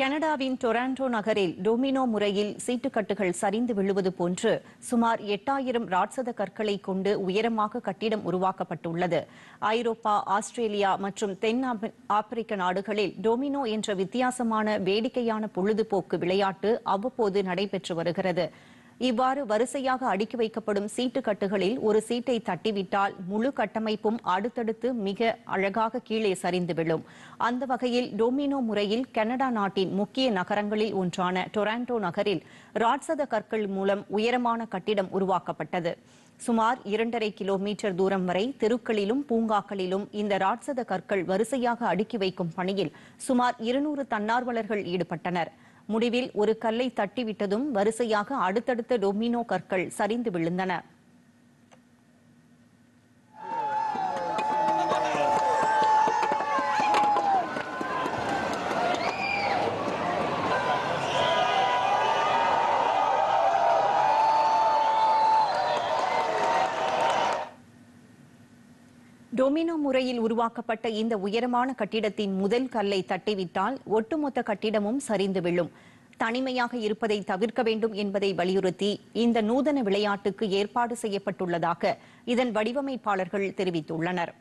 கனடாவின் டொராண்டோ நகரில் டொமினோ முறையில் சீட்டுக்கட்டுகள் சரிந்து விழுவது போன்று சுமார் எட்டாயிரம் ராட்சத கற்களை கொண்டு உயரமாக கட்டிடம் உருவாக்கப்பட்டுள்ளது. ஐரோப்பா ஆஸ்திரேலியா மற்றும் தென் ஆப்பிரிக்க நாடுகளில் டொமினோ என்ற வித்தியாசமான வேடிக்கையான பொழுதுபோக்கு விளையாட்டு அவ்வப்போது நடைபெற்று வருகிறது. இவ்வாறு வரிசையாக அடுக்கி வைக்கப்படும் சீட்டுக்கட்டுகளில் ஒரு சீட்டை தட்டிவிட்டால் முழு கட்டமைப்பும் அடுத்தடுத்து மிக அழகாக கீழே சரிந்து விழும். அந்த வகையில் டொமினோ முறையில் கனடா நாட்டின் முக்கிய நகரங்களில் ஒன்றான டொராண்டோ நகரில் ராட்சத கற்கள் மூலம் உயரமான கட்டிடம் உருவாக்கப்பட்டது. சுமார் இரண்டரை கிலோமீட்டர் தூரம் வரை தெருக்களிலும் பூங்காக்களிலும் இந்த ராட்சத கற்கள் வரிசையாக அடுக்கி வைக்கும் பணியில் சுமார் இருநூறு தன்னார்வலர்கள் ஈடுபட்டனர். முடிவில் ஒரு கல்லை தட்டிவிட்டதும் வரிசையாக அடுத்தடுத்த டொமினோ கற்கள் சரிந்து விழுந்தன. டொமினோ முறையில் உருவாக்கப்பட்ட இந்த உயரமான கட்டிடத்தின் முதல் கல்லை தட்டிவிட்டால் ஒட்டுமொத்த கட்டிடமும் சரிந்து விழும். தனிமையாக இருப்பதை தவிர்க்க வேண்டும் என்பதை வலியுறுத்தி இந்த நூதன விளையாட்டுக்கு ஏற்பாடு செய்யப்பட்டுள்ளதாக இதன் வடிவமைப்பாளர்கள் தெரிவித்துள்ளனர்.